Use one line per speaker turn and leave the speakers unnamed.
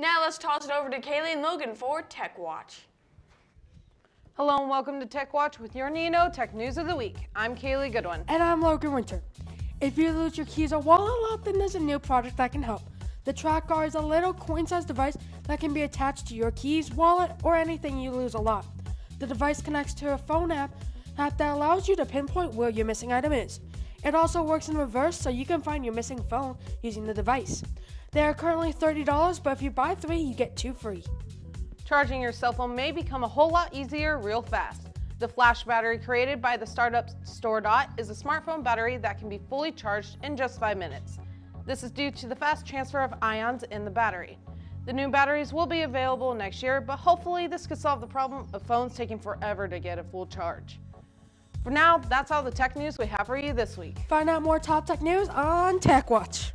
Now let's toss it over to Kaylee and Logan for Tech Watch.
Hello and welcome to Tech Watch with your Nino Tech News of the Week. I'm Kaylee Goodwin.
And I'm Logan Winter. If you lose your keys or wallet a lot, then there's a new product that can help. The TrackR is a little coin-sized device that can be attached to your keys, wallet, or anything you lose a lot. The device connects to a phone app, app that allows you to pinpoint where your missing item is. It also works in reverse so you can find your missing phone using the device. They are currently $30, but if you buy three, you get two free.
Charging your cell phone may become a whole lot easier real fast. The flash battery created by the startup StoreDot is a smartphone battery that can be fully charged in just five minutes. This is due to the fast transfer of ions in the battery. The new batteries will be available next year, but hopefully this could solve the problem of phones taking forever to get a full charge. For now, that's all the tech news we have for you this week.
Find out more top tech news on Tech Watch.